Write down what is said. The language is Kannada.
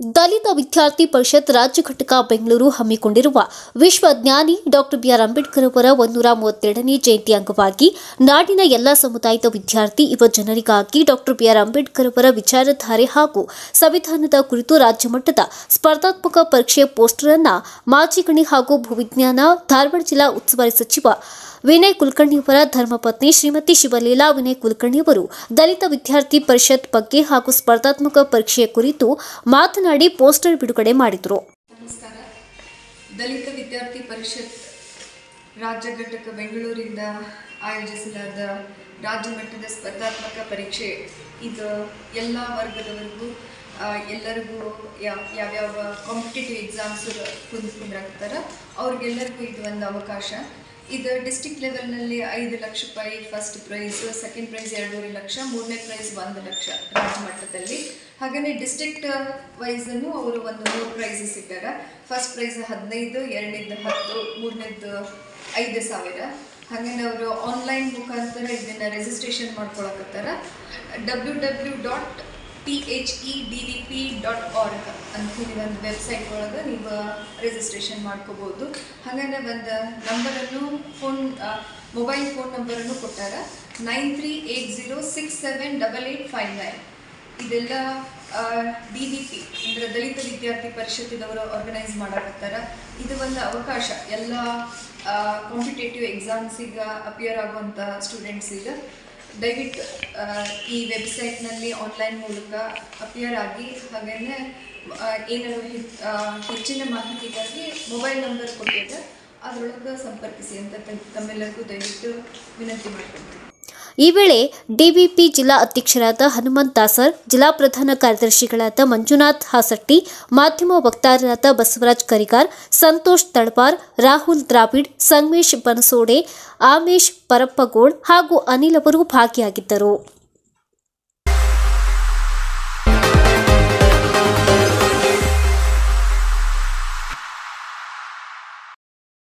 ದಲಿತ ವಿದ್ಯಾರ್ಥಿ ಪರಿಷತ್ ರಾಜ್ಯ ಘಟಕ ಬೆಂಗಳೂರು ಹಮ್ಮಿಕೊಂಡಿರುವ ವಿಶ್ವ ಜ್ಞಾನಿ ಡಾಕ್ಟರ್ ಬಿಆರ್ ಅಂಬೇಡ್ಕರ್ ಅವರ ಒಂದೂರ ಮೂವತ್ತೆರಡನೇ ಜಯಂತಿ ಅಂಗವಾಗಿ ನಾಡಿನ ಎಲ್ಲ ಸಮುದಾಯದ ವಿದ್ಯಾರ್ಥಿ ಯುವ ಜನರಿಗಾಗಿ ಡಾಕ್ಟರ್ ಬಿಆರ್ ಅಂಬೇಡ್ಕರ್ ಅವರ ವಿಚಾರಧಾರೆ ಹಾಗೂ ಸಂವಿಧಾನದ ಕುರಿತು ರಾಜ್ಯ ಮಟ್ಟದ ಸ್ಪರ್ಧಾತ್ಮಕ ಪರೀಕ್ಷೆ ಪೋಸ್ಟರ್ ಅನ್ನು ಮಾಜಿ ಗಣಿ ಹಾಗೂ ಭೂವಿಜ್ಞಾನ ಧಾರವಾಡ ಜಿಲ್ಲಾ ಉಸ್ತುವಾರಿ ಸಚಿವ ವಿನಯ್ ಕುಲಕರ್ಣಿಯವರ ಧರ್ಮಪತ್ನಿ ಶ್ರೀಮತಿ ಶಿವಲೀಲಾ ವಿನಯ್ ಕುಲಕರ್ಣಿಯವರು ದಲಿತ ವಿದ್ಯಾರ್ಥಿ ಪರಿಷತ್ ಬಗ್ಗೆ ಹಾಗೂ ಸ್ಪರ್ಧಾತ್ಮಕ ಪರೀಕ್ಷೆಯ ಕುರಿತು ಮಾತನಾಡಿ ಪೋಸ್ಟರ್ ಬಿಡುಗಡೆ ಮಾಡಿದರು. ನಮಸ್ಕಾರ. ದಲಿತ ವಿದ್ಯಾರ್ಥಿ ಪರಿಷತ್ ರಾಜ್ಯ ಘಟಕ ಬೆಂಗಳೂರಿಂದ ಆಯೋಜಿಸಲಾದ ರಾಜ್ಯ ಮಟ್ಟದ ಸ್ಪರ್ಧಾತ್ಮಕ ಪರೀಕ್ಷೆ. ಇದು ಎಲ್ಲ ವರ್ಗದವರಿಗೂ ಎಲ್ಲರಿಗೂ ಯಾವ ಯಾವ್ಯಾವ ಕಾಂಪಿಟೇಟಿವ್ ಎಕ್ಸಾಮ್ಸ್ ಕುಂದ್ಕೊಂಡಿರ್ತಾರೆ ಅವ್ರಿಗೆಲ್ಲರಿಗೂ ಇದು ಒಂದು ಅವಕಾಶ. ಇದು ಡಿಸ್ಟಿಕ್ ಲೆವೆಲ್ನಲ್ಲಿ ಐದು ಲಕ್ಷ ರೂಪಾಯಿ ಫಸ್ಟ್ ಪ್ರೈಸ್ ಸೆಕೆಂಡ್ ಪ್ರೈಸ್ ಎರಡೂವರೆ ಲಕ್ಷ, ಮೂರನೇ ಪ್ರೈಸ್ ಒಂದು ಲಕ್ಷ ರಾಜ್ಯ ಮಟ್ಟದಲ್ಲಿ ಹಾಗೆಯೇ ಡಿಸ್ಟ್ರಿಕ್ಟ್ ವೈಸನ್ನು ಅವರು ಒಂದು ಮೂರು ಪ್ರೈಸಸ್ ಇಟ್ಟಾರ. ಫಸ್ಟ್ ಪ್ರೈಸ್ ಹದಿನೈದು, ಎರಡನೇದು ಹತ್ತು, ಮೂರನೇದು ಐದು ಸಾವಿರ. ಹಾಗೆಯೇ ಅವರು ಆನ್ಲೈನ್ ಮುಖಾಂತರ ಇದನ್ನು registration ಮಾಡ್ಕೊಳಕತ್ತಾರ. W W dot T H E D D P dot org ಅಂಥೇಳಿ ಒಂದು ವೆಬ್ಸೈಟ್ ಒಳಗೆ ನೀವು ರಿಜಿಸ್ಟ್ರೇಷನ್ ಮಾಡ್ಕೋಬೋದು. ಹಾಗಾದ್ರೆ ಒಂದು ನಂಬರನ್ನು ಫೋನ್ ಮೊಬೈಲ್ ಫೋನ್ ನಂಬರನ್ನು ಕೊಟ್ಟಾರ nine three eight zero six seven double eight five nine ಇದೆಲ್ಲ ಡಿ ಡಿ ಪಿ ಅಂದರೆ ದಲಿತ ವಿದ್ಯಾರ್ಥಿ ಪರಿಷತ್ತಿನವರು ಆರ್ಗನೈಸ್ ಮಾಡಕತ್ತಾರ. ಇದು ಒಂದು ಅವಕಾಶ. ಎಲ್ಲ ಕಾಂಪಿಟೇಟಿವ್ ಎಕ್ಸಾಮ್ಸಿಗೆ ಅಪಿಯರ್ ಆಗುವಂಥ ಸ್ಟೂಡೆಂಟ್ಸಿಗೆ ದಯವಿಟ್ಟು ಈ ವೆಬ್ಸೈಟ್ನಲ್ಲಿ ಆನ್ಲೈನ್ ಮೂಲಕ ಅಪಿಯರ್ ಆಗಿ ಹಾಗೆಯೇ ಏನಾದರೂ ಹೆಚ್ಚಿನ ಮಾಹಿತಿಗಾಗಿ ಮೊಬೈಲ್ ನಂಬರ್ ಕೊಟ್ಟಿದ್ದೆ ಅದರೊಳಗೆ ಸಂಪರ್ಕಿಸಿ ಅಂತ ತಮ್ಮೆಲ್ಲರಿಗೂ ದಯವಿಟ್ಟು ವಿನಂತಿ ಮಾಡ್ಕೊಳ್ತೀನಿ. ಈ ವೇಳೆ ಡಿವಿಪಿ ಜಿಲ್ಲಾ ಅಧ್ಯಕ್ಷರಾದ ಹನುಮಂತ್ ದಾಸರ್, ಜಿಲ್ಲಾ ಪ್ರಧಾನ ಕಾರ್ಯದರ್ಶಿಗಳಾದ ಮಂಜುನಾಥ್ ಹಾಸಟ್ಟಿ, ಮಾಧ್ಯಮ ವಕ್ತಾರರಾದ ಬಸವರಾಜ್ ಕರಿಗಾರ್, ಸಂತೋಷ್ ತಳವಾರ್ ರಾಹುಲ್ ದ್ರಾವಿಡ್, ಸಂಗಮೇಶ್ ಬನಸೋಡೆ, ಆಮೇಶ್ ಪರಪ್ಪಗೋಳ್ ಹಾಗೂ ಅನಿಲ್ ಅವರು ಭಾಗಿಯಾಗಿದ್ದರು.